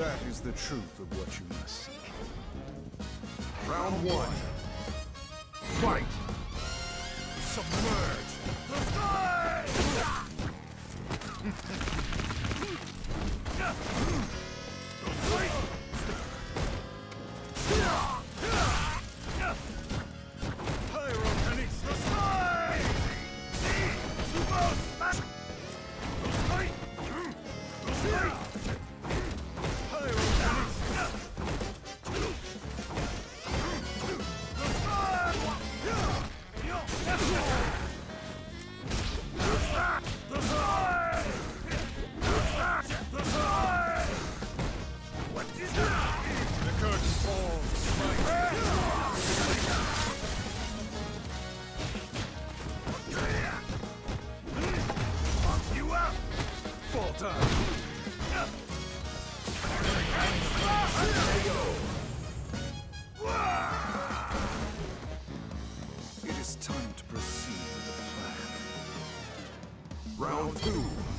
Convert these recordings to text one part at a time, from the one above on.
That is the truth of what you must seek. Round one. Fight! Submerge! The It is time to proceed with the plan. Round two.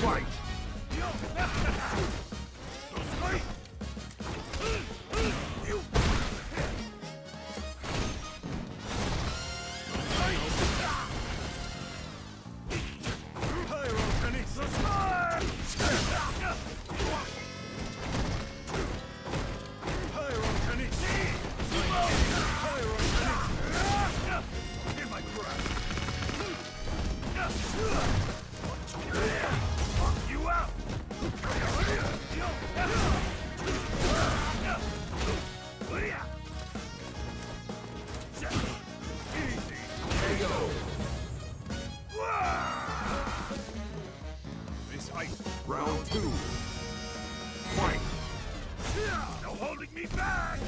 Fight! Round two. Fight! No holding me back!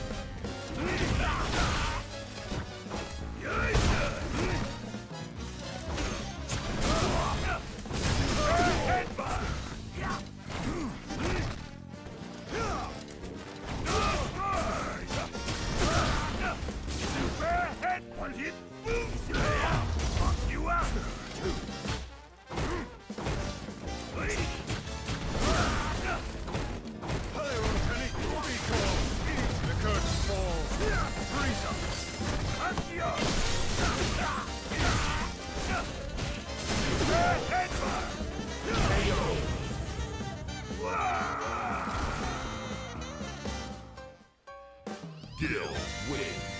Gil wins.